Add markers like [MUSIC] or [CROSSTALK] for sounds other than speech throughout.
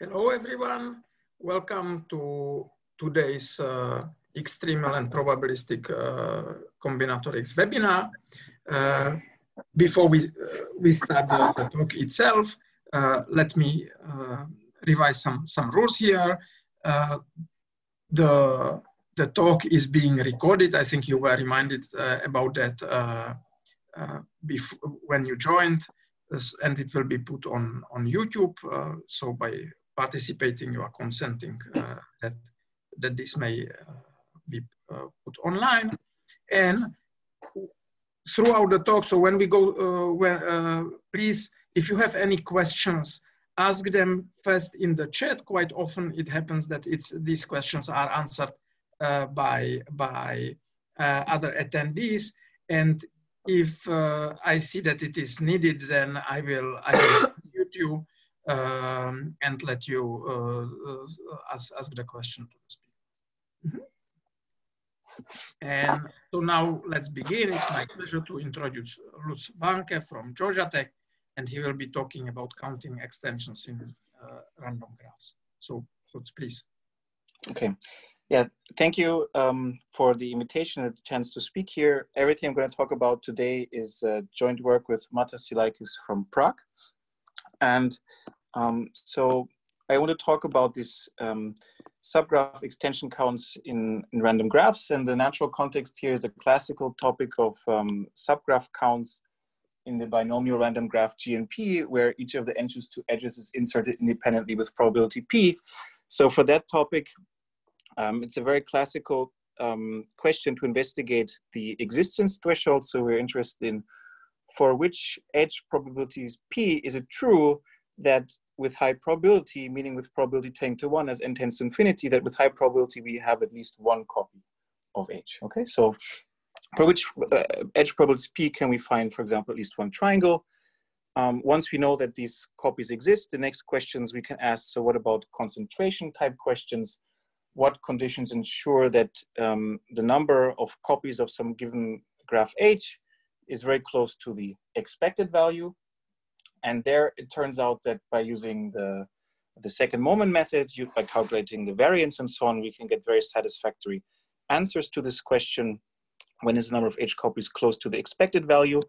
Hello, everyone. Welcome to today's uh, extremal and probabilistic uh, combinatorics webinar. Uh, before we, uh, we start the, the talk itself, uh, let me uh, revise some, some rules here. the, the talk is being recorded. I think you were reminded about that when you joined and it will be put on, on YouTube. so by participating, you are consenting uh, that, that this may uh, be uh, put online. And throughout the talk, so when we go, where, please, if you have any questions, ask them first in the chat. Quite often it happens that it's, these questions are answered uh, by, by uh, other attendees. And if uh, I see that it is needed, then I will, I will [COUGHS] mute you um, and let you uh, uh, ask, ask the question to the speaker. Mm -hmm. And so now let's begin. It's my pleasure to introduce Lutz Warnke from Georgia Tech, and he will be talking about counting extensions in uh, random graphs. So Lutz, please. Okay. Yeah, thank you um, for the invitation and the chance to speak here. Everything I'm going to talk about today is uh, joint work with Matas Sileikis from Prague. And um, so I want to talk about this um, subgraph extension counts in, in, random graphs. And the natural context here is a classical topic of um, subgraph counts in the binomial random graph GNP, where each of the n-choose two edges is inserted independently with probability p. So for that topic, um, it's a very classical um, question to investigate the existence threshold. So we're interested in for which edge probabilities p is it true that with high probability, meaning with probability tending to one as n tends to infinity, that with high probability we have at least one copy of h. Okay, so for which uh, edge probability p can we find, for example, at least one triangle? Um, once we know that these copies exist, the next questions we can ask, so what about concentration type questions? What conditions ensure that um, the number of copies of some given graph H is very close to the expected value? And there it turns out that by using the, the second moment method, you, by calculating the variance and so on, we can get very satisfactory answers to this question. When is the number of H copies close to the expected value?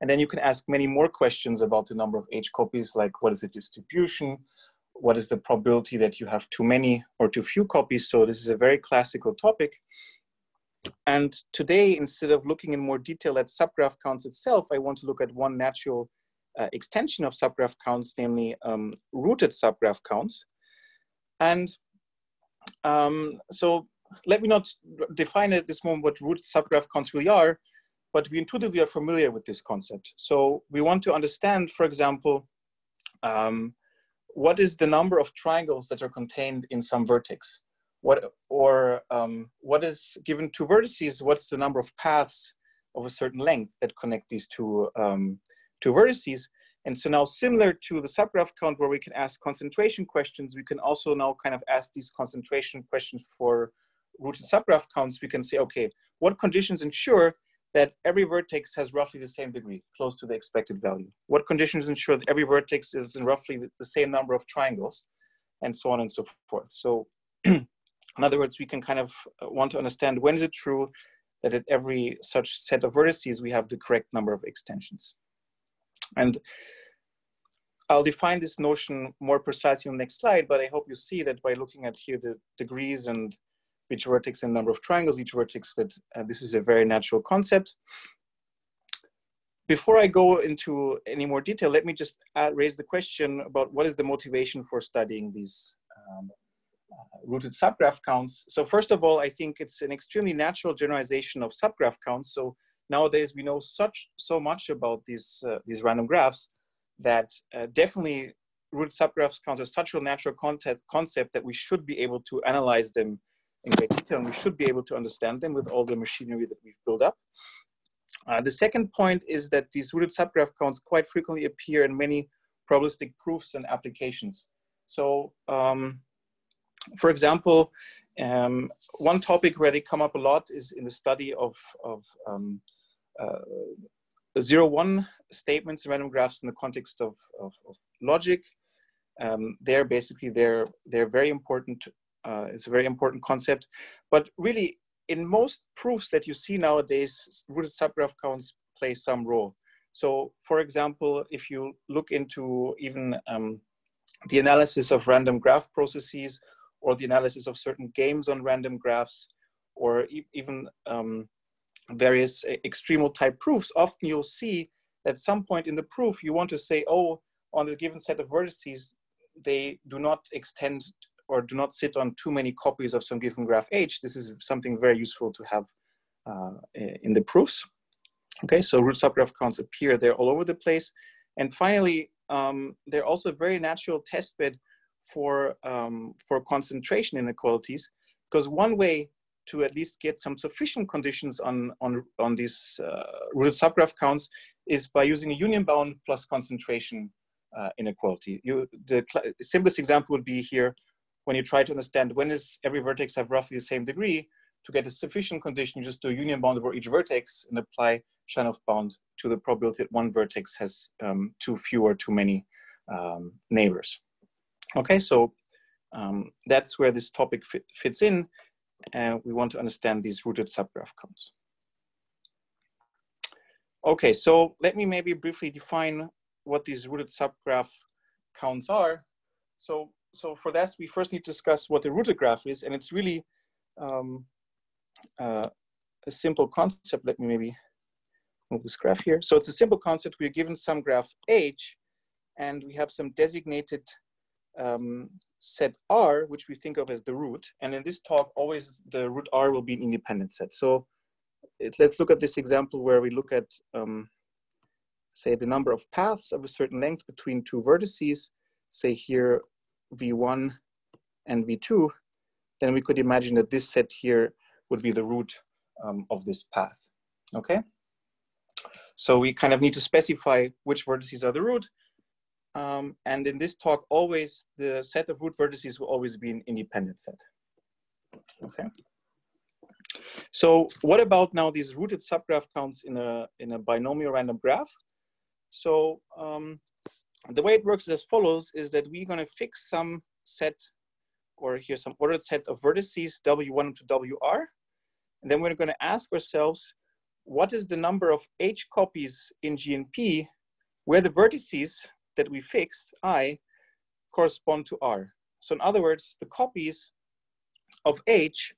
And then you can ask many more questions about the number of H copies, like what is the distribution? What is the probability that you have too many or too few copies? So this is a very classical topic. And today, instead of looking in more detail at subgraph counts itself, I want to look at one natural uh, extension of subgraph counts, namely um, rooted subgraph counts. And um, so let me not define at this moment what rooted subgraph counts really are, but we intuitively are familiar with this concept. So we want to understand, for example, um, what is the number of triangles that are contained in some vertex? What, or um, what is given two vertices, what's the number of paths of a certain length that connect these two um, two vertices. And so now similar to the subgraph count where we can ask concentration questions, we can also now kind of ask these concentration questions for rooted subgraph counts. We can say, okay, what conditions ensure that every vertex has roughly the same degree, close to the expected value? What conditions ensure that every vertex is in roughly the same number of triangles, and so on and so forth. So [CLEARS THROAT] in other words, we can kind of uh, want to understand when is it true that at every such set of vertices, we have the correct number of extensions. And I'll define this notion more precisely on the next slide, but I hope you see that by looking at here the degrees and each vertex and number of triangles, each vertex, that uh, this is a very natural concept. Before I go into any more detail, let me just add, raise the question about what is the motivation for studying these um, uh, rooted subgraph counts. So first of all, I think it's an extremely natural generalization of subgraph counts. So nowadays we know such so much about these uh, these random graphs that uh, definitely root subgraphs counts are such a natural concept that we should be able to analyze them in great detail and we should be able to understand them with all the machinery that we've built up. Uh, the second point is that these rooted subgraph counts quite frequently appear in many probabilistic proofs and applications. So, um, for example, um, one topic where they come up a lot is in the study of, of um, uh, zero one statements in random graphs in the context of, of, of, logic. Um, they're basically they're they're very important. Uh, it's a very important concept, but really in most proofs that you see nowadays, rooted subgraph counts play some role. So, for example, if you look into even um, the analysis of random graph processes or the analysis of certain games on random graphs, or e even um, various extremal type proofs, often you'll see at some point in the proof you want to say, oh, on the given set of vertices, they do not extend or do not sit on too many copies of some given graph H. This is something very useful to have uh, in the proofs. Okay, so root subgraph counts appear there all over the place. And finally, um, they're also a very natural test bed for, um, for concentration inequalities, because one way to at least get some sufficient conditions on, on, on these uh, rooted subgraph counts is by using a union bound plus concentration uh, inequality. You, the simplest example would be here when you try to understand when does every vertex have roughly the same degree, to get a sufficient condition, you just do a union bound over each vertex and apply Chernoff bound to the probability that one vertex has um, too few or too many um, neighbors. Okay, so um, that's where this topic fit, fits in. And we want to understand these rooted subgraph counts. Okay, so let me maybe briefly define what these rooted subgraph counts are. So, so for that, we first need to discuss what the rooted graph is, and it's really um, uh, a simple concept. Let me maybe move this graph here. So it's a simple concept. We're given some graph H, and we have some designated um, set R, which we think of as the root. And in this talk, always the root R will be an independent set. So it, let's look at this example where we look at, um, say, the number of paths of a certain length between two vertices, say here V1 and V2, then we could imagine that this set here would be the root um, of this path, okay? So we kind of need to specify which vertices are the root. Um, and in this talk, always the set of root vertices will always be an independent set. Okay. So what about now these rooted subgraph counts in a, in a binomial random graph? So um, the way it works is as follows, is that we're gonna fix some set, or here's some ordered set of vertices W1 to WR. And then we're gonna ask ourselves, what is the number of H copies in GNP where the vertices that we fixed, I, correspond to R. So in other words, the copies of H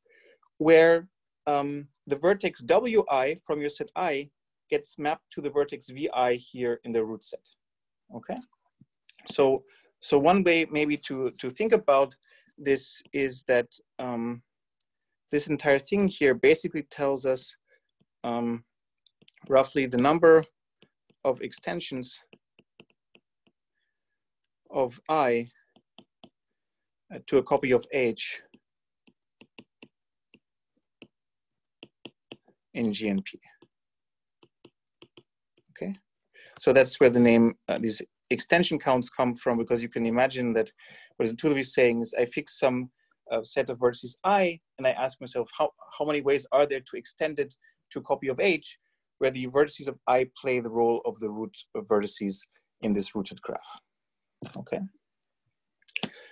where um, the vertex Wi from your set I gets mapped to the vertex Vi here in the root set, okay? So, so one way maybe to, to think about this is that um, this entire thing here basically tells us um, roughly the number of extensions of i uh, to a copy of h in GNP. Okay, so that's where the name, uh, these extension counts come from because you can imagine that what intuitively saying is I fix some uh, set of vertices i and I ask myself how, how many ways are there to extend it to a copy of h where the vertices of i play the role of the root of vertices in this rooted graph. Okay.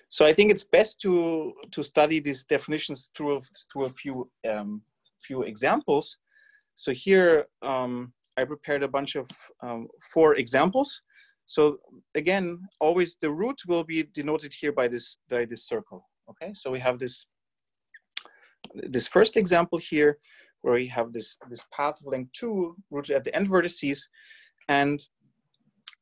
So I think it's best to to study these definitions through a, through a few um, few examples. So here um, I prepared a bunch of um, four examples. So again, always the root will be denoted here by this by this circle. Okay, so we have this this first example here where we have this this path of length two rooted at the end vertices, and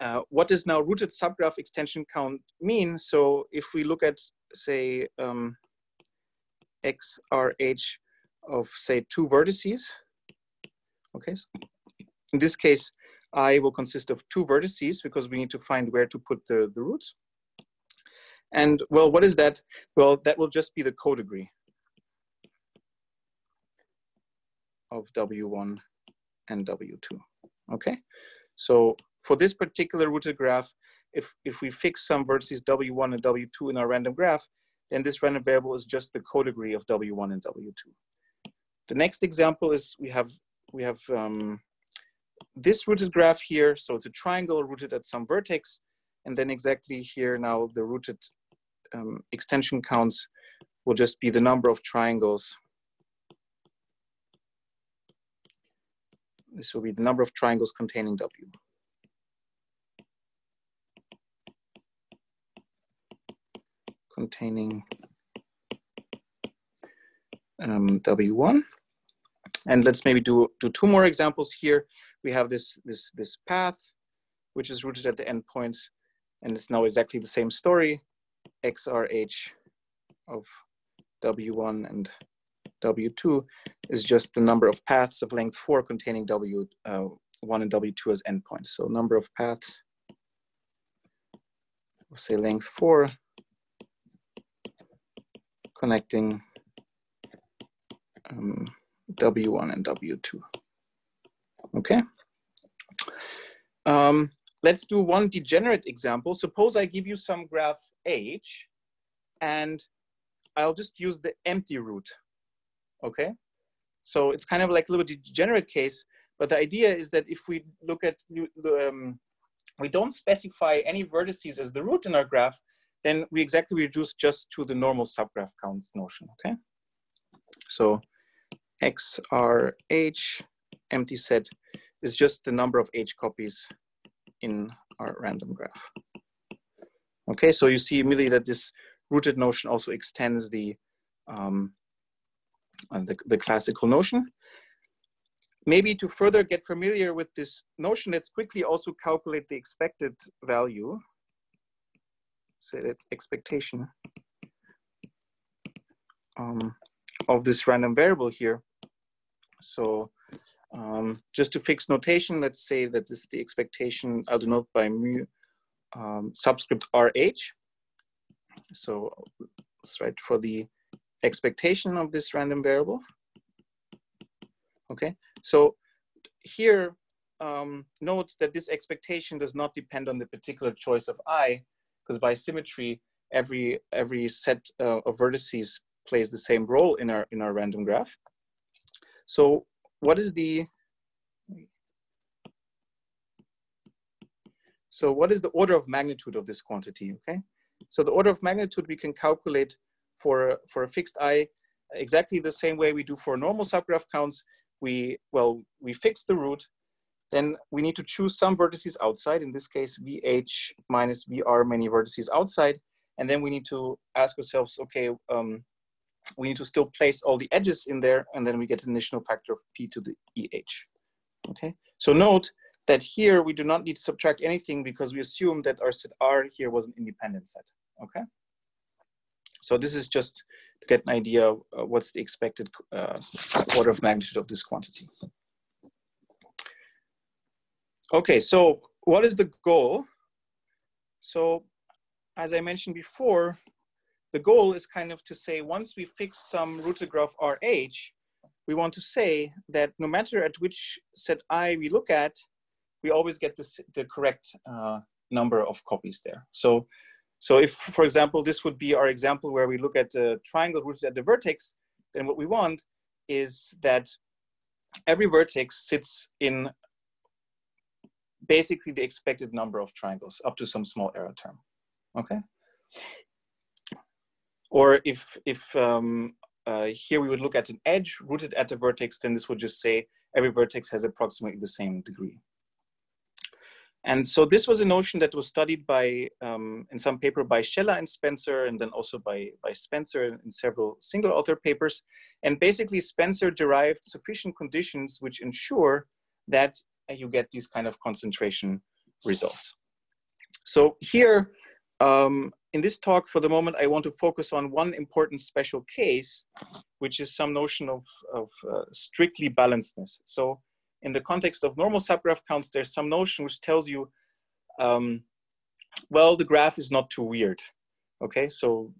uh, what does now rooted subgraph extension count mean? So if we look at, say, um, XRH of, say, two vertices, okay, so in this case, I will consist of two vertices because we need to find where to put the, the roots. And well, what is that? Well, that will just be the codegree of W1 and W2, okay? So for this particular rooted graph, if, if we fix some vertices W1 and W2 in our random graph, then this random variable is just the codegree of W1 and W2. The next example is we have, we have um, this rooted graph here. So it's a triangle rooted at some vertex. And then exactly here now the rooted um, extension counts will just be the number of triangles. This will be the number of triangles containing W. Containing um, W1. And let's maybe do, do two more examples here. We have this, this, this path, which is rooted at the endpoints, and it's now exactly the same story, XRH of W1 and W2 is just the number of paths of length four containing W1 uh, and W2 as endpoints. So number of paths, we'll say length four, connecting um, W1 and W2. Okay. Um, let's do one degenerate example. Suppose I give you some graph H and I'll just use the empty root. Okay. So it's kind of like a little degenerate case, but the idea is that if we look at, um, we don't specify any vertices as the root in our graph, then we exactly reduce just to the normal subgraph counts notion, okay? So XRH empty set is just the number of H copies in our random graph. Okay, so you see immediately that this rooted notion also extends the, um, uh, the, the classical notion. Maybe to further get familiar with this notion, let's quickly also calculate the expected value. Say that expectation um, of this random variable here. So um, just to fix notation, let's say that this is the expectation I'll denote by mu um, subscript RH. So let's write for the expectation of this random variable. Okay, so here um, note that this expectation does not depend on the particular choice of i, because by symmetry, every every set uh, of vertices plays the same role in our in our random graph. So what is the, so what is the order of magnitude of this quantity, okay? So the order of magnitude we can calculate for, for a fixed i exactly the same way we do for normal subgraph counts. We, well, we fix the root, then we need to choose some vertices outside, in this case, VH minus VR many vertices outside. And then we need to ask ourselves, okay, um, we need to still place all the edges in there, and then we get an additional factor of p to the eh. Okay, so note that here we do not need to subtract anything because we assume that our set R here was an independent set. Okay, so this is just to get an idea of uh, what's the expected uh, order of magnitude of this quantity. Okay, so what is the goal? So as I mentioned before, the goal is kind of to say once we fix some rooted graph RH, we want to say that no matter at which set I we look at, we always get the, the correct uh, number of copies there. So, so if, for example, this would be our example where we look at the triangle rooted at the vertex, then what we want is that every vertex sits in basically the expected number of triangles up to some small error term, okay? Or if, if um, uh, here we would look at an edge rooted at a vertex, then this would just say every vertex has approximately the same degree. And so this was a notion that was studied by, um, in some paper by Shelah and Spencer, and then also by, by Spencer in several single author papers. And basically Spencer derived sufficient conditions which ensure that you get these kind of concentration results. So here, um, in this talk, for the moment, I want to focus on one important special case, which is some notion of, of uh, strictly balancedness. So in the context of normal subgraph counts, there's some notion which tells you, um, well, the graph is not too weird. Okay, so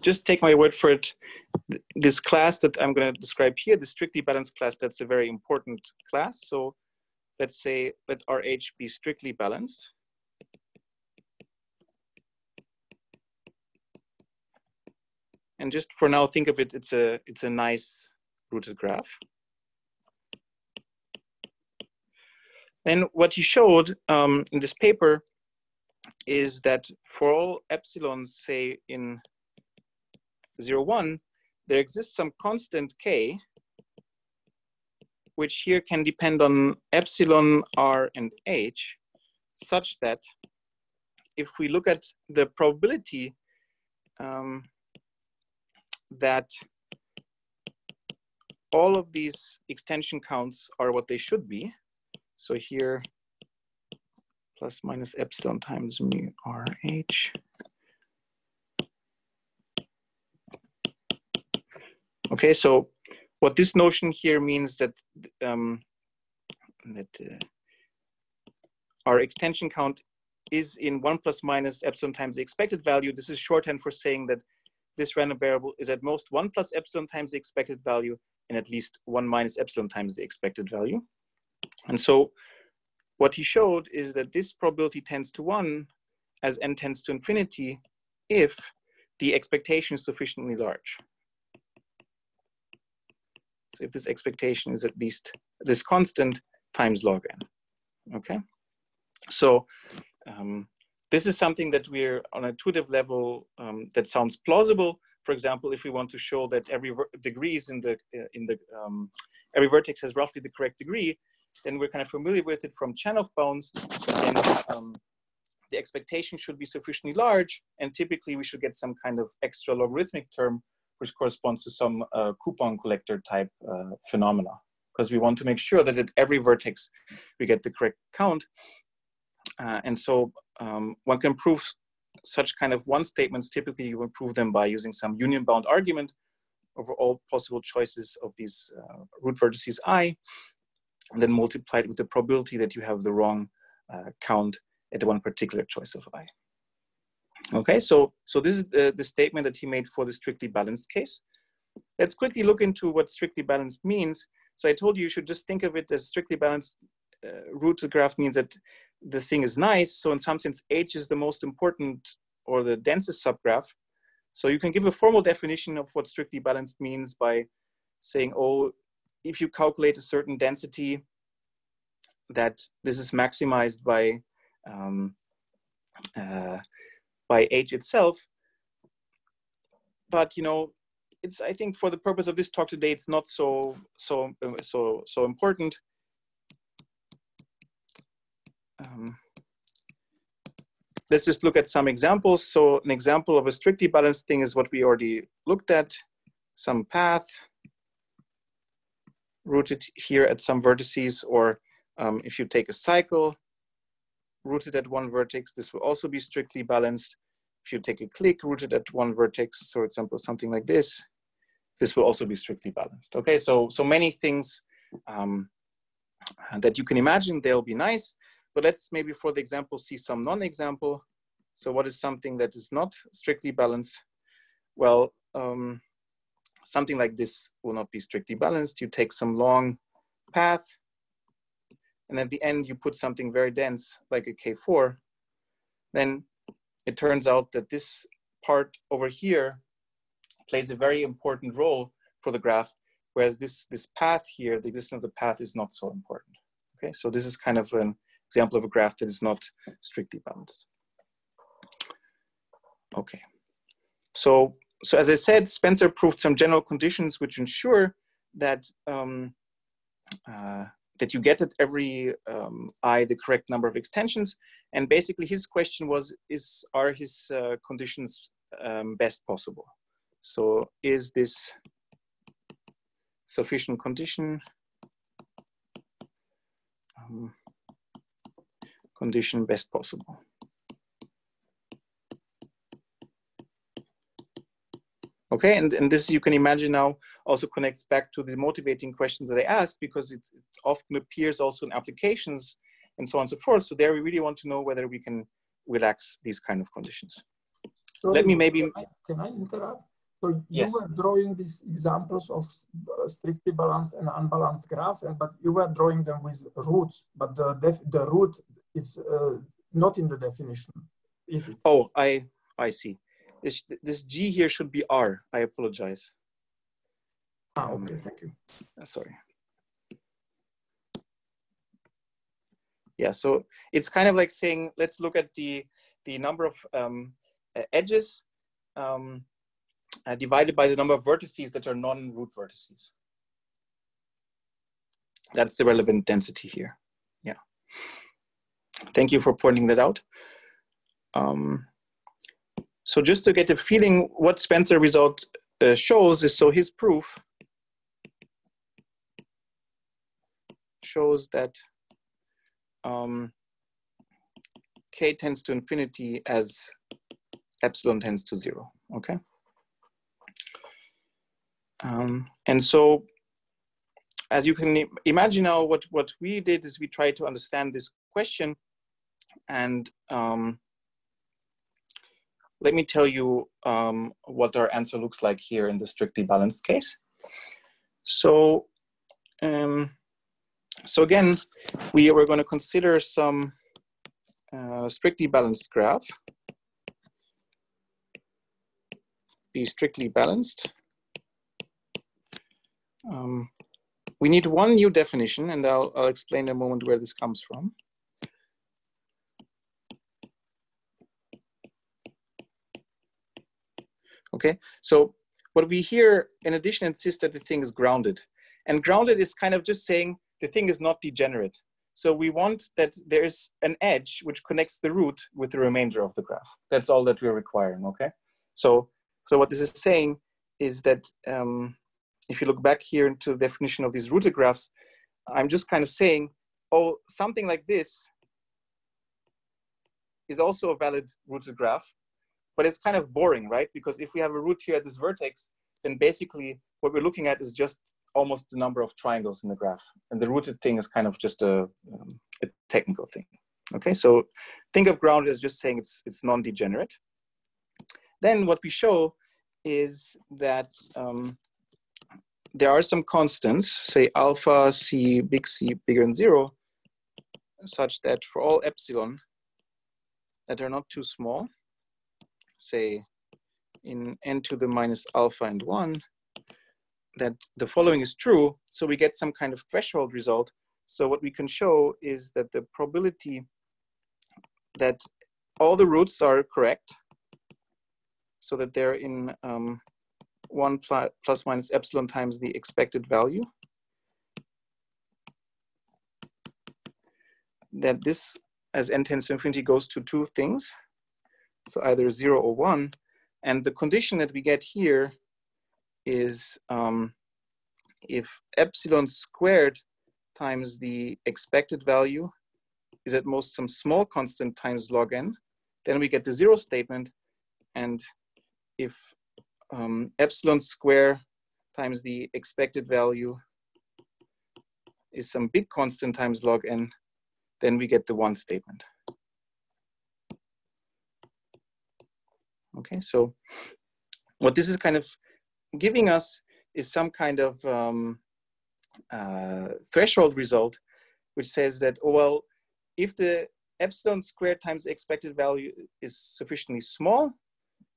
just take my word for it. This class that I'm going to describe here, the strictly balanced class, that's a very important class. So let's say let RH be strictly balanced. And just for now, think of it, it's a, it's a nice rooted graph. And what he showed um, in this paper is that for all epsilons, say in 0, 1, there exists some constant k, which here can depend on epsilon, r, and h, such that if we look at the probability um, that all of these extension counts are what they should be. So here, plus minus epsilon times mu RH. Okay, so what this notion here means that um, that uh, our extension count is in one plus minus epsilon times the expected value. This is shorthand for saying that this random variable is at most one plus epsilon times the expected value and at least one minus epsilon times the expected value. And so what he showed is that this probability tends to one as n tends to infinity if the expectation is sufficiently large. So if this expectation is at least this constant times log n, okay? So um, this is something that we're on a intuitive level um, that sounds plausible. For example, if we want to show that every degrees in the uh, in the um, every vertex has roughly the correct degree, then we're kind of familiar with it from Chernoff bounds. And um, the expectation should be sufficiently large, and typically we should get some kind of extra logarithmic term, which corresponds to some uh, coupon collector type uh, phenomena, because we want to make sure that at every vertex we get the correct count. Uh, and so um, one can prove such kind of one statements. Typically, you will prove them by using some union bound argument over all possible choices of these uh, root vertices i, and then multiply it with the probability that you have the wrong uh, count at one particular choice of i. Okay, so, so this is the, the statement that he made for the strictly balanced case. Let's quickly look into what strictly balanced means. So I told you you should just think of it as strictly balanced uh, root graph means that the thing is nice. So in some sense, H is the most important or the densest subgraph. So you can give a formal definition of what strictly balanced means by saying, oh, if you calculate a certain density, that this is maximized by um, uh, by H itself. But you know, it's I think for the purpose of this talk today, it's not so so so so important um, let's just look at some examples. So an example of a strictly balanced thing is what we already looked at, some path rooted here at some vertices, or um, if you take a cycle rooted at one vertex, this will also be strictly balanced. If you take a clique rooted at one vertex, for example, something like this, this will also be strictly balanced. Okay, so, so many things um, that you can imagine, they'll be nice. But let's maybe for the example see some non-example. So what is something that is not strictly balanced? Well, um, something like this will not be strictly balanced. You take some long path, and at the end you put something very dense like a K4, then it turns out that this part over here plays a very important role for the graph, whereas this, this path here, the distance of the path is not so important. Okay, so this is kind of an example of a graph that is not strictly balanced. Okay, so, so as I said, Spencer proved some general conditions which ensure that, um, uh, that you get at every um, i the correct number of extensions. And basically his question was, is, are his uh, conditions um, best possible? So is this sufficient condition? Um, condition best possible. Okay, and, and this you can imagine now also connects back to the motivating questions that I asked because it, it often appears also in applications and so on and so forth. So there we really want to know whether we can relax these kind of conditions. Sorry, Let me maybe- Can I, can I interrupt? So you Yes. were drawing these examples of uh, strictly balanced and unbalanced graphs, and but you were drawing them with roots, but the def the root is uh, not in the definition, is it? Oh, I I see. This this G here should be R. I apologize. Ah, um, okay, thank you. Uh, sorry. Yeah, so it's kind of like saying let's look at the the number of um, edges um, uh, divided by the number of vertices that are non-root vertices. That's the relevant density here. Yeah. Thank you for pointing that out. Um, so just to get a feeling what Spencer result uh, shows is so his proof shows that um, k tends to infinity as epsilon tends to zero, okay? Um, and so as you can imagine now, what, what we did is we tried to understand this question and um, let me tell you um, what our answer looks like here in the strictly balanced case. So, um, so again, we are going to consider some uh, strictly balanced graph. Be strictly balanced. Um, we need one new definition, and I'll, I'll explain in a moment where this comes from. Okay, so what we here, in addition, insist that the thing is grounded. And grounded is kind of just saying the thing is not degenerate. So we want that there's an edge which connects the root with the remainder of the graph. That's all that we're requiring, okay? So, so what this is saying is that um, if you look back here into the definition of these rooted graphs, I'm just kind of saying, oh, something like this is also a valid rooted graph, but it's kind of boring, right? Because if we have a root here at this vertex, then basically what we're looking at is just almost the number of triangles in the graph. And the rooted thing is kind of just a, um, a technical thing. Okay, so think of ground as just saying it's, it's non-degenerate. Then what we show is that um, there are some constants, say alpha, c, big C bigger than zero, such that for all epsilon that are not too small, say in n to the minus alpha and one, that the following is true. So we get some kind of threshold result. So what we can show is that the probability that all the roots are correct, so that they're in um, 1 plus, plus minus epsilon times the expected value. That this, as n tends to infinity, goes to two things. So either 0 or 1. And the condition that we get here is um, if epsilon squared times the expected value is at most some small constant times log n, then we get the zero statement. And if um, epsilon square times the expected value is some big constant times log n, then we get the one statement. Okay, so what this is kind of giving us is some kind of um, uh, threshold result, which says that, oh, well, if the epsilon squared times the expected value is sufficiently small,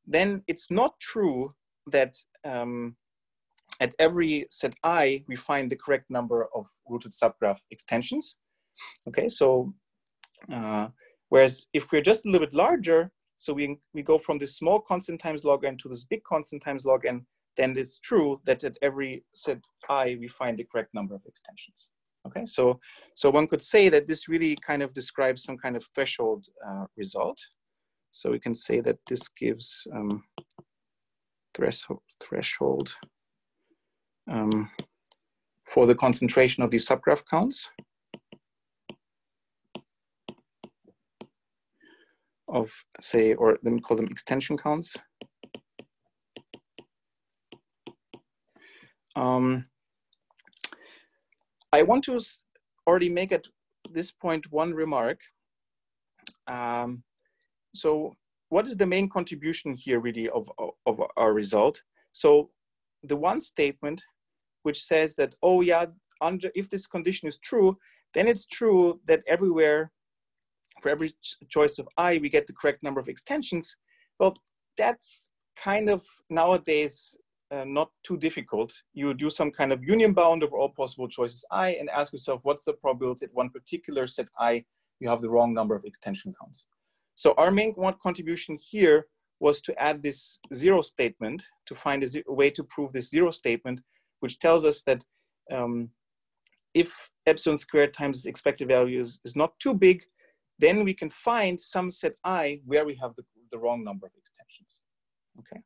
then it's not true that um, at every set i, we find the correct number of rooted subgraph extensions. Okay, so uh, whereas if we're just a little bit larger, so we, we go from this small constant times log n to this big constant times log n, then it's true that at every set i, we find the correct number of extensions. Okay, so, so one could say that this really kind of describes some kind of threshold uh, result. So we can say that this gives um, threshold, threshold um, for the concentration of these subgraph counts of say, or let me call them extension counts. Um, I want to already make at this point one remark. Um, so what is the main contribution here really of, of our result? So the one statement which says that, oh yeah, under if this condition is true, then it's true that everywhere, for every choice of i, we get the correct number of extensions. Well, that's kind of nowadays uh, not too difficult. You do some kind of union bound over all possible choices i and ask yourself, what's the probability at one particular set i you have the wrong number of extension counts? So our main contribution here was to add this zero statement to find a, way to prove this zero statement, which tells us that um, if epsilon squared times expected values is not too big, then we can find some set i where we have the, the wrong number of extensions. Okay,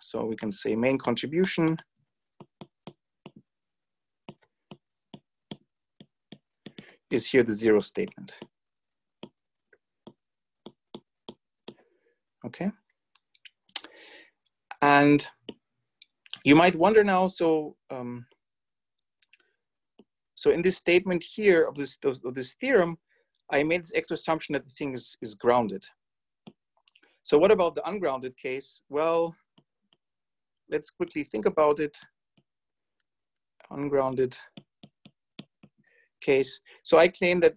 so we can say main contribution is here the zero statement. Okay. And you might wonder now, so um, so in this statement here of this of this theorem, I made this extra assumption that the thing is, is grounded. So what about the ungrounded case? Well, let's quickly think about it. Ungrounded case. So I claim that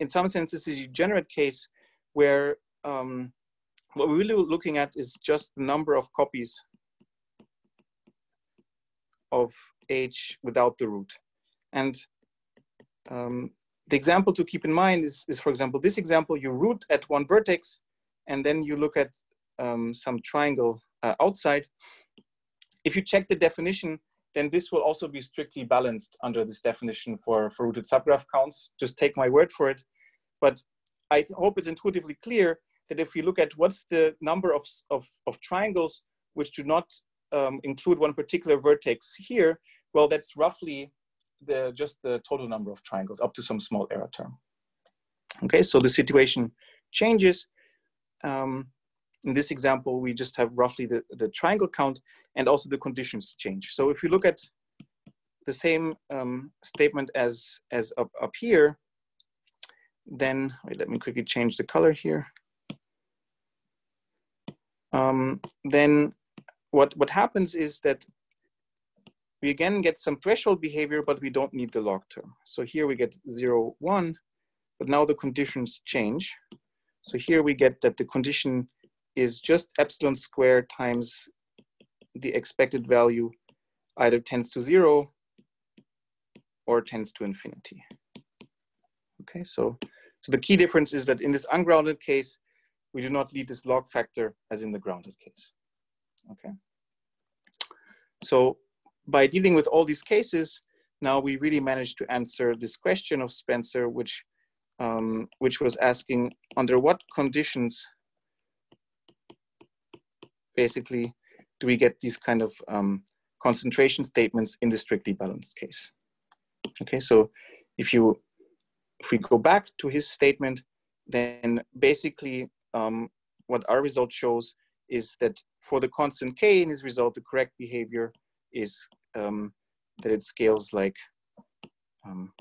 in some sense this is a degenerate case where um, what we're really looking at is just the number of copies of H without the root. And um, the example to keep in mind is, is, for example, this example, you root at one vertex, and then you look at um, some triangle uh, outside. If you check the definition, then this will also be strictly balanced under this definition for, for rooted subgraph counts. Just take my word for it. But I hope it's intuitively clear that if we look at what's the number of, of, of triangles which do not um, include one particular vertex here, well, that's roughly the just the total number of triangles up to some small error term. Okay, so the situation changes. Um, in this example, we just have roughly the, the triangle count and also the conditions change. So if you look at the same um, statement as, as up, up here, then wait, let me quickly change the color here. Um, then what, what happens is that we again get some threshold behavior, but we don't need the log term. So here we get zero, one, but now the conditions change. So here we get that the condition is just epsilon squared times the expected value either tends to zero or tends to infinity. Okay, so, so the key difference is that in this ungrounded case, we do not need this log factor as in the grounded case. Okay. So by dealing with all these cases, now we really managed to answer this question of Spencer, which, um, which was asking under what conditions, basically, do we get these kind of um, concentration statements in the strictly balanced case? Okay, so if you, if we go back to his statement, then basically um, what our result shows is that for the constant k in his result, the correct behavior is um, that it scales like um,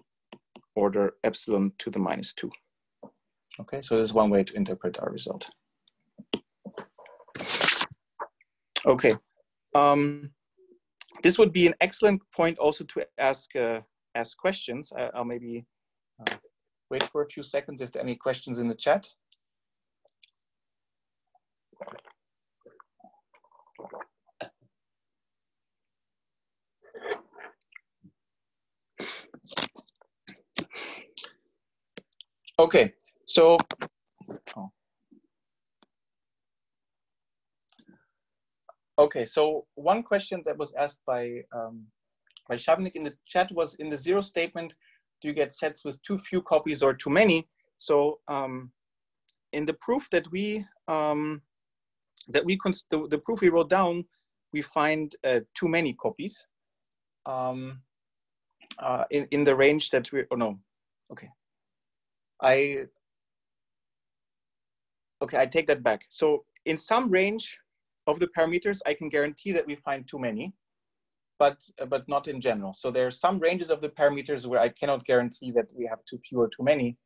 order epsilon to the minus two. Okay, so this is one way to interpret our result. Okay, um, this would be an excellent point also to ask uh, ask questions. I, will maybe uh, wait for a few seconds if there are any questions in the chat. Okay, so oh. okay, so one question that was asked by um, by Shavnik in the chat was in the zero statement, do you get sets with too few copies or too many? So um, in the proof that we um, that we the, the proof we wrote down, we find uh, too many copies um, uh, in in the range that we oh no okay I, okay, I take that back. So in some range of the parameters, I can guarantee that we find too many, but, but not in general. So there are some ranges of the parameters where I cannot guarantee that we have too few or too many.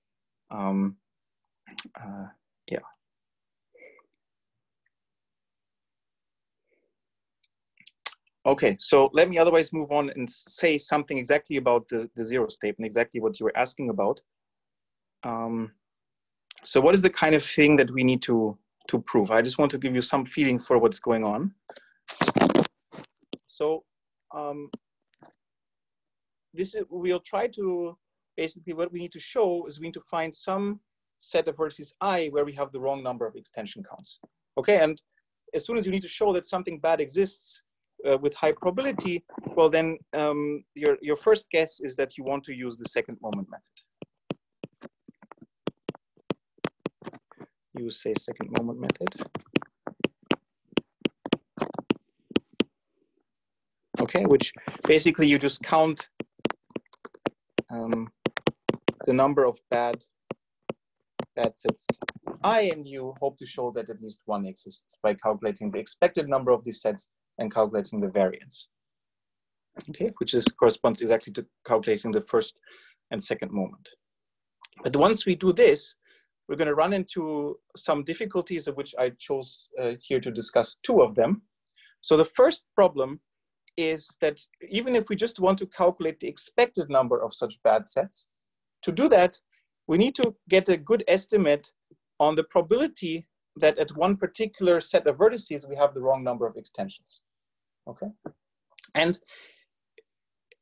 Um, uh, yeah. Okay, so let me otherwise move on and say something exactly about the, the zero statement, exactly what you were asking about. Um, so what is the kind of thing that we need to, to prove? I just want to give you some feeling for what's going on. So um, this is, we'll try to, basically what we need to show is we need to find some set of vertices i where we have the wrong number of extension counts. Okay, and as soon as you need to show that something bad exists uh, with high probability, well then um, your, your first guess is that you want to use the second moment method. Use say second moment method. Okay, which basically you just count um, the number of bad bad sets i and you hope to show that at least one exists by calculating the expected number of these sets and calculating the variance. Okay, which is corresponds exactly to calculating the first and second moment. But once we do this, we're going to run into some difficulties of which I chose uh, here to discuss two of them. So the first problem is that even if we just want to calculate the expected number of such bad sets, to do that, we need to get a good estimate on the probability that at one particular set of vertices, we have the wrong number of extensions okay? And,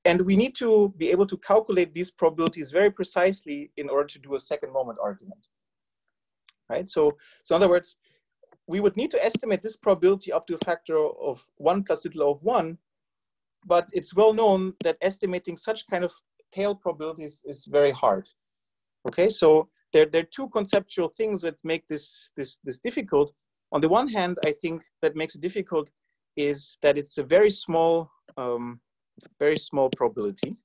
and we need to be able to calculate these probabilities very precisely in order to do a second moment argument, right? So, so in other words, we would need to estimate this probability up to a factor of one plus little of one, but it's well known that estimating such kind of tail probabilities is very hard. Okay, so there, there are two conceptual things that make this, this, this difficult. On the one hand, I think that makes it difficult is that it's a very small, um, very small probability.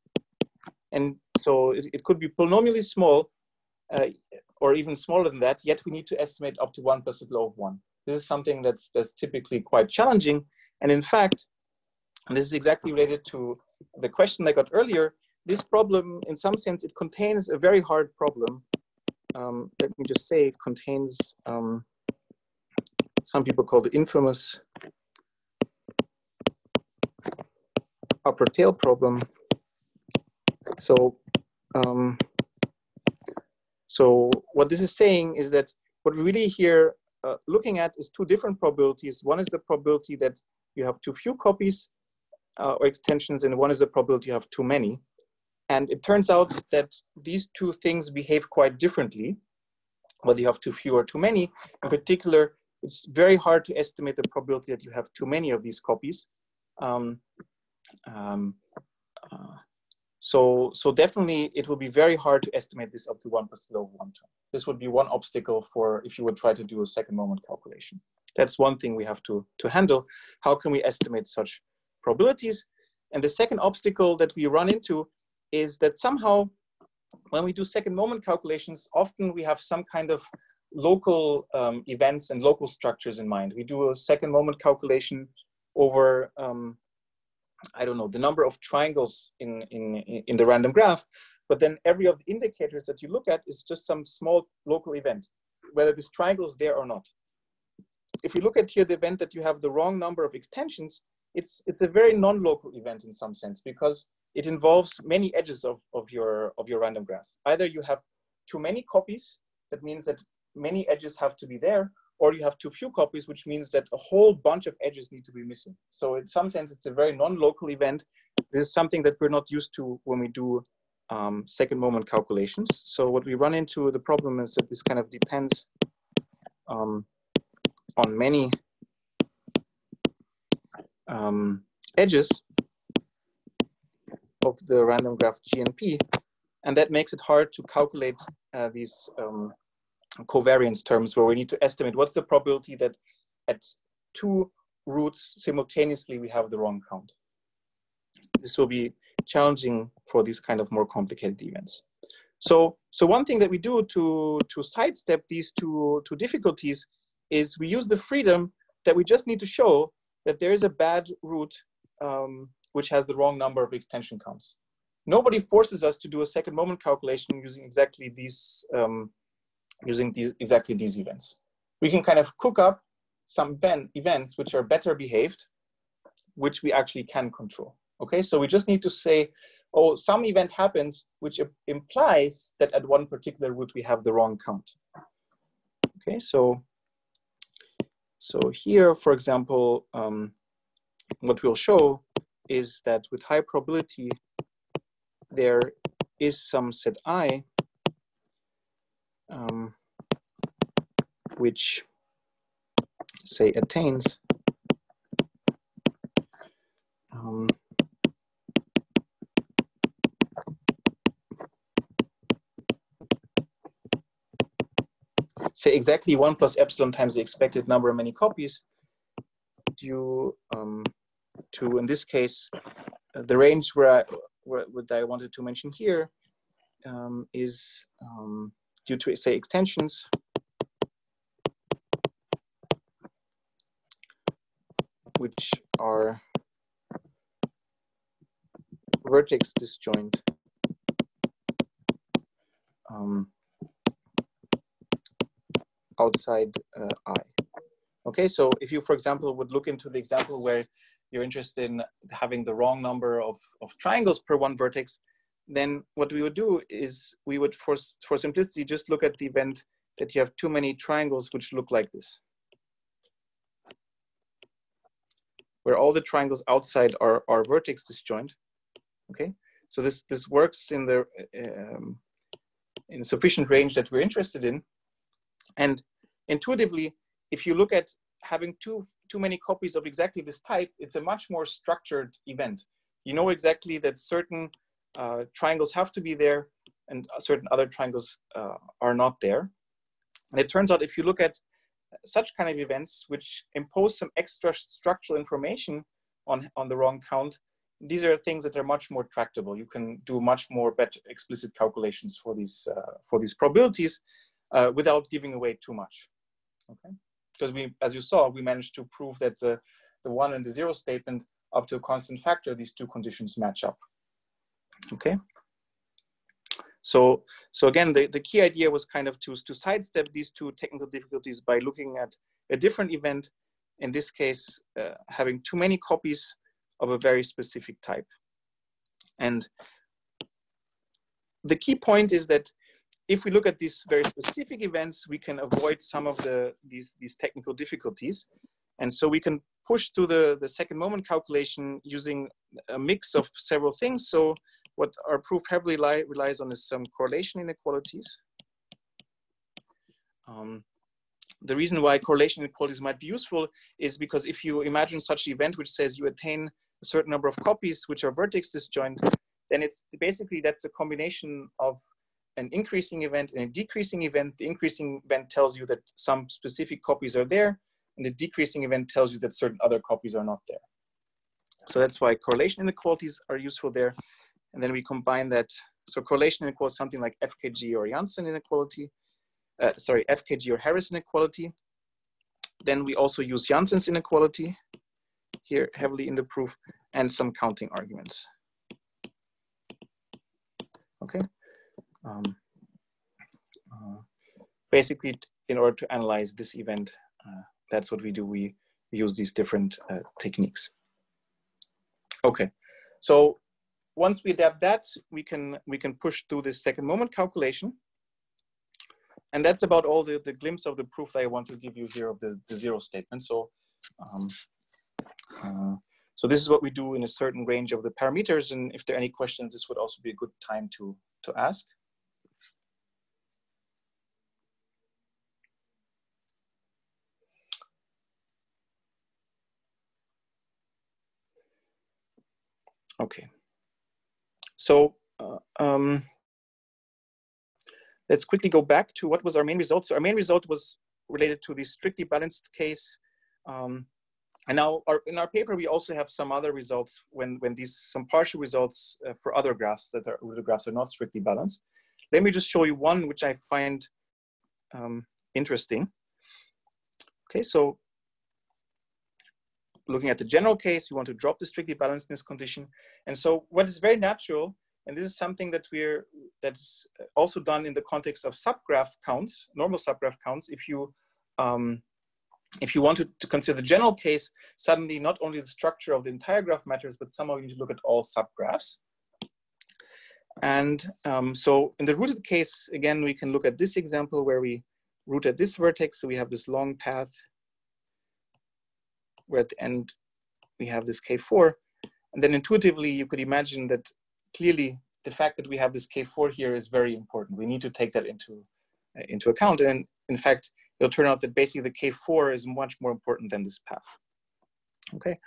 And so it, it could be polynomially small uh, or even smaller than that, yet we need to estimate up to one plus the law of one. This is something that's, that's typically quite challenging. And in fact, and this is exactly related to the question I got earlier, this problem, in some sense, it contains a very hard problem. Um, let me just say it contains, um, some people call the infamous upper tail problem. So, um, so what this is saying is that what we really here uh, looking at is two different probabilities. One is the probability that you have too few copies uh, or extensions, and one is the probability you have too many. And it turns out that these two things behave quite differently, whether you have too few or too many. In particular, it's very hard to estimate the probability that you have too many of these copies. Um, um, uh, so, so definitely it will be very hard to estimate this up to 1% over one term. This would be one obstacle for if you would try to do a second moment calculation. That's one thing we have to, to handle. How can we estimate such probabilities? And the second obstacle that we run into is that somehow when we do second moment calculations, often we have some kind of local um, events and local structures in mind. We do a second moment calculation over um, I don't know, the number of triangles in, in, in the random graph, but then every of the indicators that you look at is just some small local event, whether this triangle is there or not. If you look at here the event that you have the wrong number of extensions, it's, it's a very non-local event in some sense because it involves many edges of, of, your, of your random graph. Either you have too many copies, that means that many edges have to be there, or you have too few copies, which means that a whole bunch of edges need to be missing. So in some sense, it's a very non-local event. This is something that we're not used to when we do um, second moment calculations. So what we run into, the problem is that this kind of depends um, on many um, edges of the random graph GNP, and that makes it hard to calculate uh, these um, covariance terms where we need to estimate what's the probability that at two roots simultaneously we have the wrong count. This will be challenging for these kind of more complicated events. So, so one thing that we do to, to sidestep these two, two difficulties is we use the freedom that we just need to show that there is a bad root um, which has the wrong number of extension counts. Nobody forces us to do a second moment calculation using exactly these um, using these, exactly these events. We can kind of cook up some events which are better behaved, which we actually can control. Okay, so we just need to say, oh, some event happens which implies that at one particular root we have the wrong count. Okay, so so here, for example, um, what we'll show is that with high probability, there is some set i um, which say attains um, say exactly one plus epsilon times the expected number of many copies due um, to, in this case, uh, the range where I, where, what I wanted to mention here um, is um, due to, say, extensions. which are vertex disjoint. Um, outside uh, I. Okay, so if you, for example, would look into the example where you're interested in having the wrong number of, of triangles per one vertex, then what we would do is we would, for, for simplicity, just look at the event that you have too many triangles which look like this. Where all the triangles outside are, are vertex disjoint. Okay, so this, this works in the um, in sufficient range that we're interested in. And intuitively, if you look at having too, too many copies of exactly this type, it's a much more structured event. You know exactly that certain uh, triangles have to be there and certain other triangles uh, are not there. And it turns out if you look at such kind of events which impose some extra structural information on, on the wrong count, these are things that are much more tractable. You can do much more better explicit calculations for these, uh, for these probabilities uh, without giving away too much. Okay, because we, as you saw, we managed to prove that the, the one and the zero statement up to a constant factor, these two conditions match up. Okay. So, so again, the, the key idea was kind of to, to sidestep these two technical difficulties by looking at a different event, in this case, uh, having too many copies of a very specific type. And the key point is that if we look at these very specific events, we can avoid some of the these, these technical difficulties. And so we can push through the, the second moment calculation using a mix of several things. So what our proof heavily relies on is some correlation inequalities. Um, the reason why correlation inequalities might be useful is because if you imagine such an event which says you attain a certain number of copies which are vertex disjoint, then it's basically that's a combination of an increasing event and a decreasing event. The increasing event tells you that some specific copies are there, and the decreasing event tells you that certain other copies are not there. So that's why correlation inequalities are useful there. And then we combine that. So correlation inequality something like FKG or Janson inequality. Uh, sorry, FKG or Harris inequality. Then we also use Janson's inequality here heavily in the proof and some counting arguments. Okay. Um, uh, basically, in order to analyze this event, uh, that's what we do. We use these different uh, techniques. Okay, so once we adapt that, we can we can push through this second moment calculation. And that's about all the, the glimpse of the proof that I want to give you here of the, the zero statement. So, um, uh, so this is what we do in a certain range of the parameters. And if there are any questions, this would also be a good time to, to ask. Okay. So uh, um, let's quickly go back to what was our main result. So our main result was related to the strictly balanced case. Um, and now our, in our paper, we also have some other results when, when these, some partial results uh, for other graphs that are, the graphs are not strictly balanced. Let me just show you one which I find um, interesting. Okay, so looking at the general case, we want to drop the strictly balancedness condition. And so what is very natural, and this is something that we're, that's also done in the context of subgraph counts, normal subgraph counts, if you, um, if you want to, to, consider the general case, suddenly not only the structure of the entire graph matters, but somehow you need to look at all subgraphs. And um, so in the rooted case, again, we can look at this example where we root at this vertex. So we have this long path where at the end we have this K4. And then intuitively, you could imagine that clearly the fact that we have this K4 here is very important. We need to take that into, uh, into account. And in fact, it'll turn out that basically the K4 is much more important than this path. Okay.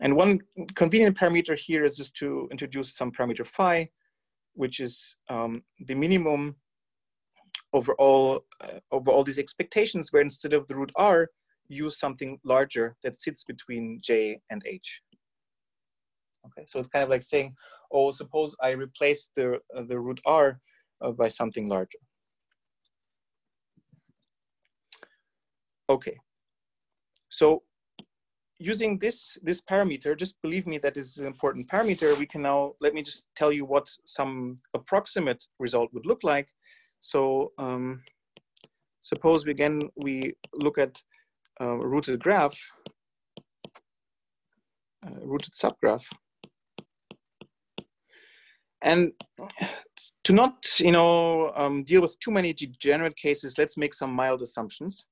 And one convenient parameter here is just to introduce some parameter phi, which is um, the minimum over all, uh, over all these expectations where instead of the root r, use something larger that sits between j and h. Okay, so it's kind of like saying, oh, suppose I replace the, uh, the root r uh, by something larger. Okay, so using this, this parameter, just believe me that is an important parameter, we can now, let me just tell you what some approximate result would look like. So um, suppose we, again, we look at uh, rooted graph, uh, rooted subgraph. And to not, you know, um, deal with too many degenerate cases, let's make some mild assumptions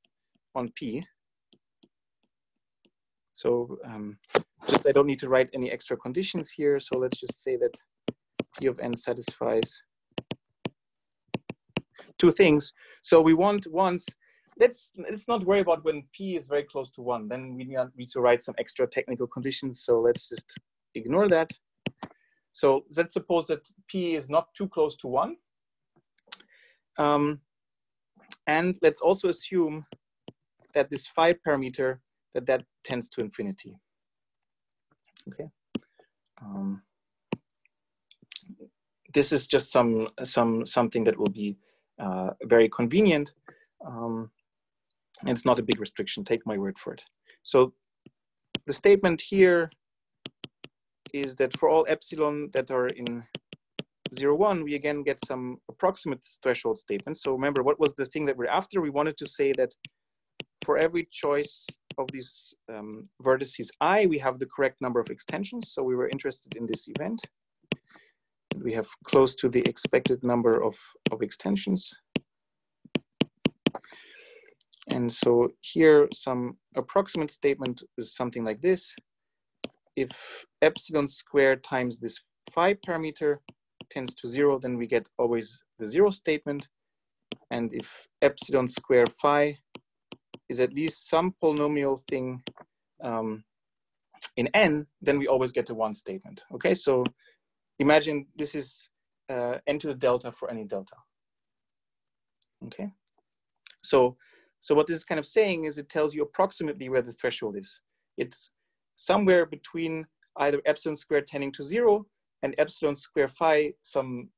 on P. So um, just I don't need to write any extra conditions here. So let's just say that P of n satisfies two things. So we want once, let's, let's not worry about when P is very close to one, then we need to write some extra technical conditions. So let's just ignore that. So let's suppose that P is not too close to one. Um, and let's also assume that this phi parameter, that that tends to infinity. Okay. Um, this is just some, some, something that will be uh, very convenient. Um, it's not a big restriction, take my word for it. So the statement here is that for all epsilon that are in zero one, we again get some approximate threshold statements. So remember, what was the thing that we're after? We wanted to say that for every choice of these um, vertices i, we have the correct number of extensions. So we were interested in this event. We have close to the expected number of, of extensions. And so here, some approximate statement is something like this if epsilon squared times this phi parameter tends to zero, then we get always the zero statement. And if epsilon square phi is at least some polynomial thing um, in n, then we always get the one statement. Okay, so imagine this is uh, n to the delta for any delta. Okay, so so what this is kind of saying is it tells you approximately where the threshold is. It's somewhere between either epsilon squared tending to zero and epsilon square phi, some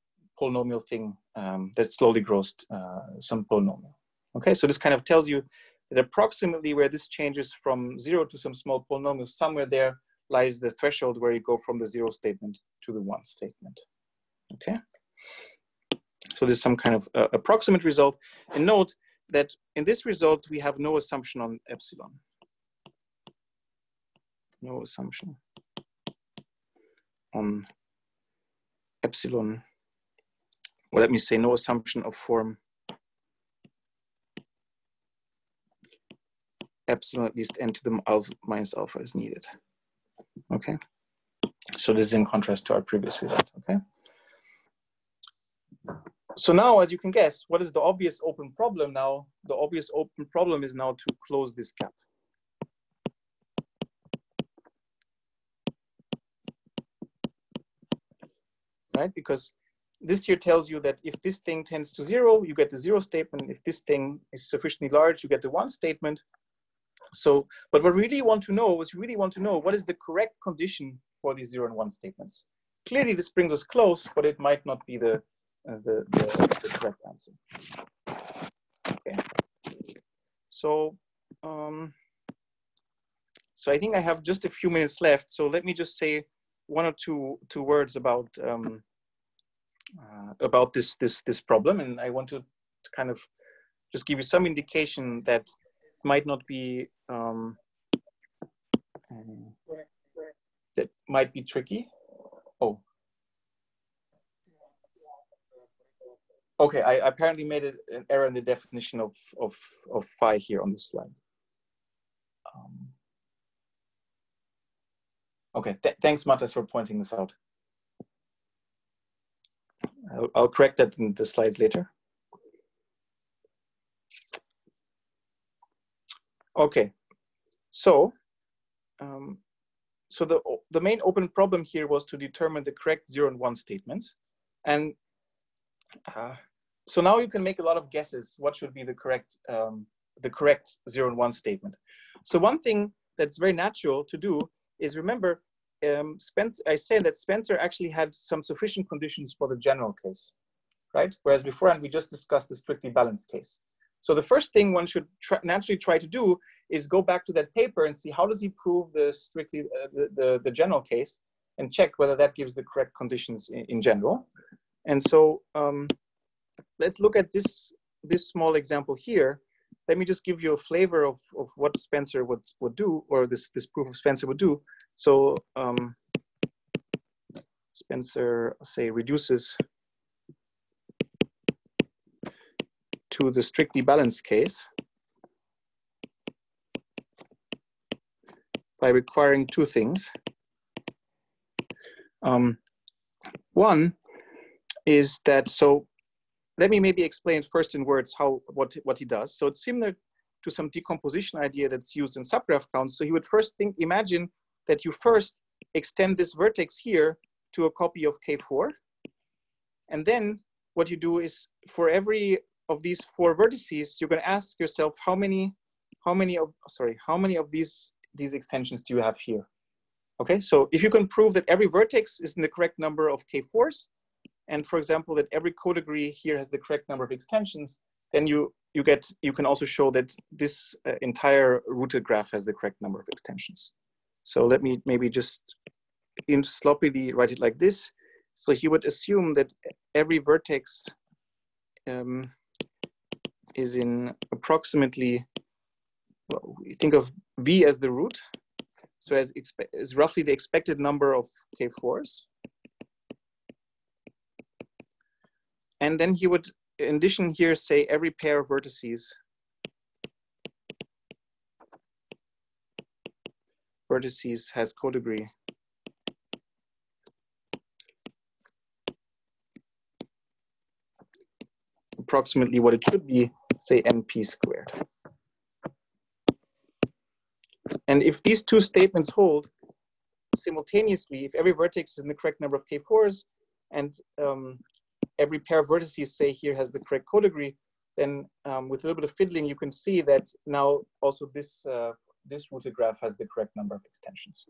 polynomial thing um, that slowly grows uh, some polynomial. Okay, so this kind of tells you that approximately where this changes from zero to some small polynomial, somewhere there lies the threshold where you go from the zero statement to the one statement. Okay, so there's some kind of uh, approximate result. And note that in this result, we have no assumption on epsilon no assumption on epsilon, Well, let me say no assumption of form epsilon at least n to the alpha minus alpha is needed. Okay, so this is in contrast to our previous result. Okay. So now, as you can guess, what is the obvious open problem now? The obvious open problem is now to close this gap. right? Because this here tells you that if this thing tends to zero, you get the zero statement. If this thing is sufficiently large, you get the one statement. So, but what we really want to know is we really want to know what is the correct condition for these zero and one statements. Clearly, this brings us close, but it might not be the, the, the, the, correct answer. Okay. So, um, so I think I have just a few minutes left. So let me just say one or two two words about um, uh, about this this this problem, and I want to, kind of just give you some indication that might not be um, that might be tricky. Oh, okay. I apparently made an error in the definition of of of phi here on this slide. Um, Okay, Th thanks, Matas, for pointing this out. I'll, I'll correct that in the slides later. Okay, so um, so the the main open problem here was to determine the correct zero and one statements, and uh, so now you can make a lot of guesses. What should be the correct um, the correct zero and one statement? So one thing that's very natural to do is remember um, Spencer, I said that Spencer actually had some sufficient conditions for the general case, right? Whereas beforehand we just discussed the strictly balanced case. So the first thing one should naturally try to do is go back to that paper and see how does he prove the strictly uh, the, the, the, general case and check whether that gives the correct conditions in, in general. And so um, let's look at this this small example here. Let me just give you a flavor of, of what Spencer would, would do, or this, this proof of Spencer would do. So um, Spencer, say, reduces to the strictly balanced case by requiring two things. Um, one is that, so let me maybe explain first in words how what, what he does. So it's similar to some decomposition idea that's used in subgraph counts. So he would first think, imagine that you first extend this vertex here to a copy of K4. And then what you do is for every of these four vertices, you're going to ask yourself how many, how many of, sorry, how many of these, these extensions do you have here? Okay, so if you can prove that every vertex is in the correct number of K4s, and for example, that every codegree here has the correct number of extensions, then you, you get, you can also show that this uh, entire rooted graph has the correct number of extensions. So let me maybe just in sloppily write it like this. So he would assume that every vertex um, is in approximately, well, we think of V as the root. So as is roughly the expected number of K4s. And then he would, in addition here, say every pair of vertices vertices has codegree. Approximately what it should be, say np squared. And if these two statements hold simultaneously, if every vertex is in the correct number of k4s and um, every pair of vertices, say here, has the correct codegree, then um, with a little bit of fiddling, you can see that now also this uh, this rooted graph has the correct number of extensions.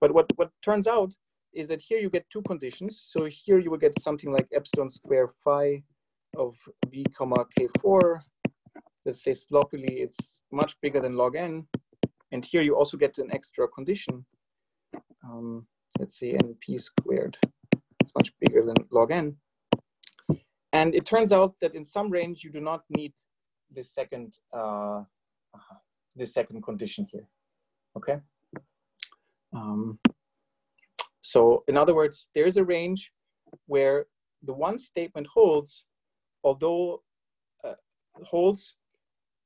But what, what turns out is that here you get two conditions. So here you will get something like epsilon square phi of v comma k4. Let's say sloppily it's much bigger than log n. And here you also get an extra condition. Um, let's say np squared. It's much bigger than log n. And it turns out that in some range you do not need this second uh, the second condition here, okay? Um, so in other words, there's a range where the one statement holds, although uh, holds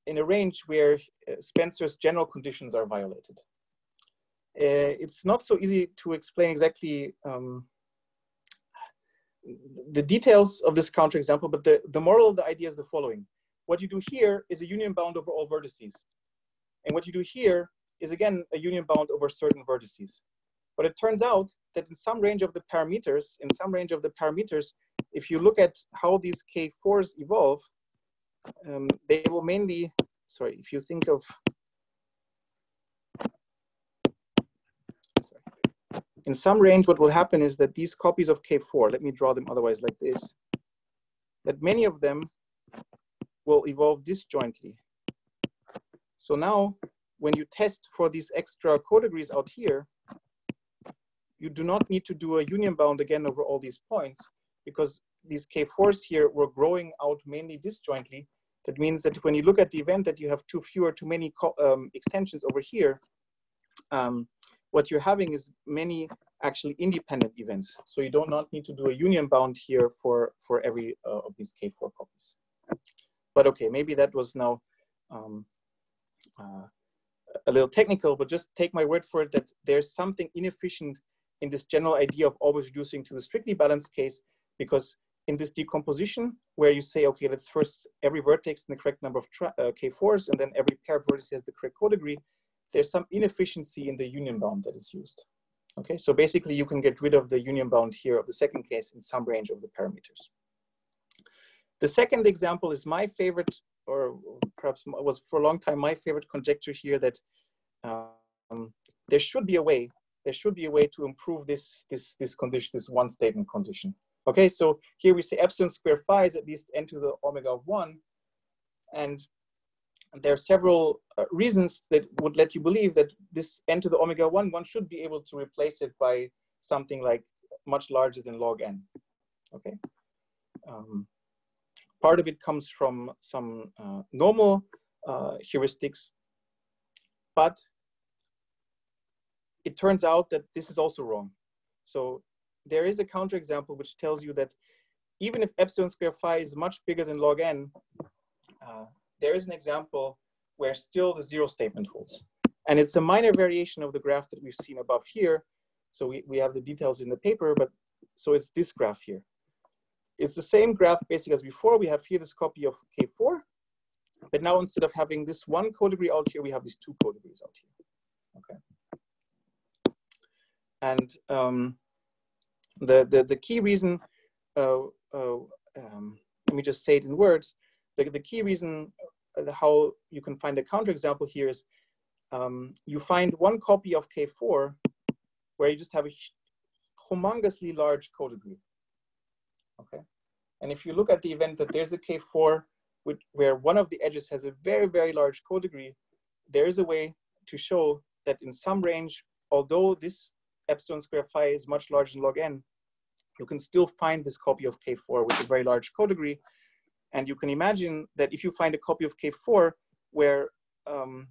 in a range where uh, Spencer's general conditions are violated. Uh, it's not so easy to explain exactly um, the details of this counterexample, but the, the moral of the idea is the following. What you do here is a union bound over all vertices. And what you do here is again a union bound over certain vertices. But it turns out that in some range of the parameters, in some range of the parameters, if you look at how these K4s evolve, um, they will mainly, sorry, if you think of, in some range, what will happen is that these copies of K4, let me draw them otherwise like this, that many of them will evolve disjointly. So now when you test for these extra codegrees out here, you do not need to do a union bound again over all these points because these K4s here were growing out mainly disjointly. That means that when you look at the event that you have too few or too many um, extensions over here, um, what you're having is many actually independent events. So you do not need to do a union bound here for, for every uh, of these K4 copies. But okay, maybe that was now um, uh, a little technical, but just take my word for it that there's something inefficient in this general idea of always reducing to the strictly balanced case because in this decomposition where you say, okay, let's first every vertex in the correct number of uh, k4s, and then every pair of vertices has the correct codegree, there's some inefficiency in the union bound that is used. Okay, so basically you can get rid of the union bound here of the second case in some range of the parameters. The second example is my favorite, or perhaps was for a long time my favorite conjecture here that um, there should be a way, there should be a way to improve this, this, this condition, this one statement condition. Okay, so here we say epsilon square phi is at least n to the omega of one. And there are several uh, reasons that would let you believe that this n to the omega 1, one should be able to replace it by something like much larger than log n. Okay. Um, part of it comes from some uh, normal uh, heuristics, but it turns out that this is also wrong. So there is a counterexample which tells you that even if epsilon square phi is much bigger than log n, uh, there is an example where still the zero statement holds. And it's a minor variation of the graph that we've seen above here. So we, we have the details in the paper, but so it's this graph here. It's the same graph basically as before. We have here this copy of K4, but now instead of having this one codegree out here, we have these two codegrees out here. Okay. And um, the, the, the key reason, uh, uh, um, let me just say it in words, the, the key reason uh, how you can find a counterexample here is um, you find one copy of K4 where you just have a humongously large codegree. Okay. And if you look at the event that there's a K4 with, where one of the edges has a very, very large codegree, there is a way to show that in some range, although this epsilon square phi is much larger than log n, you can still find this copy of K4 with a very large codegree and you can imagine that if you find a copy of K4 where, um,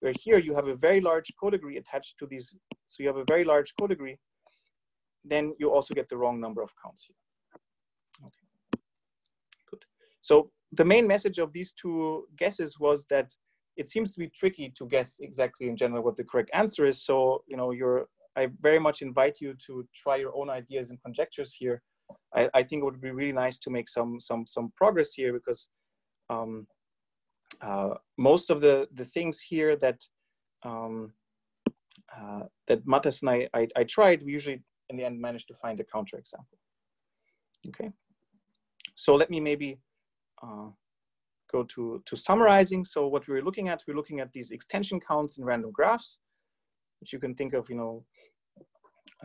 where here you have a very large codegree attached to these, so you have a very large codegree, then you also get the wrong number of counts here. Okay, good. So the main message of these two guesses was that it seems to be tricky to guess exactly in general what the correct answer is. So, you know, you're, I very much invite you to try your own ideas and conjectures here I, I think it would be really nice to make some some some progress here because um, uh, most of the the things here that um, uh, that Matas and I, I, I tried, we usually in the end managed to find a counterexample. Okay, so let me maybe uh, go to to summarizing. So what we were looking at, we're looking at these extension counts in random graphs, which you can think of, you know,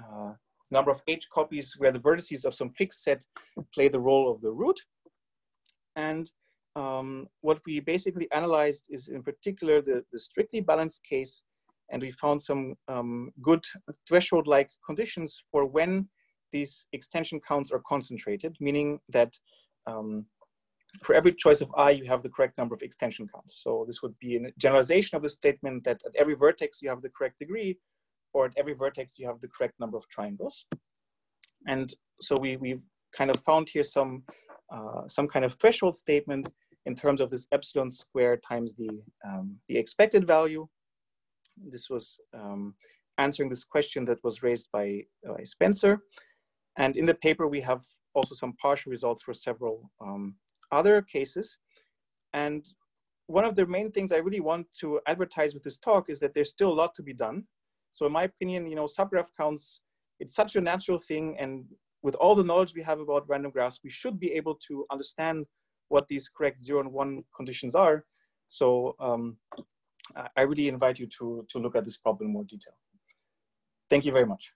uh, number of H copies where the vertices of some fixed set play the role of the root. And um, what we basically analyzed is in particular the, the strictly balanced case. And we found some um, good threshold-like conditions for when these extension counts are concentrated, meaning that um, for every choice of i, you have the correct number of extension counts. So this would be a generalization of the statement that at every vertex you have the correct degree, or at every vertex you have the correct number of triangles. And so we, we kind of found here some, uh, some kind of threshold statement in terms of this epsilon square times the, um, the expected value. This was um, answering this question that was raised by, by Spencer. And in the paper, we have also some partial results for several um, other cases. And one of the main things I really want to advertise with this talk is that there's still a lot to be done. So in my opinion, you know, subgraph counts, it's such a natural thing. And with all the knowledge we have about random graphs, we should be able to understand what these correct zero and one conditions are. So um, I really invite you to, to look at this problem in more detail. Thank you very much.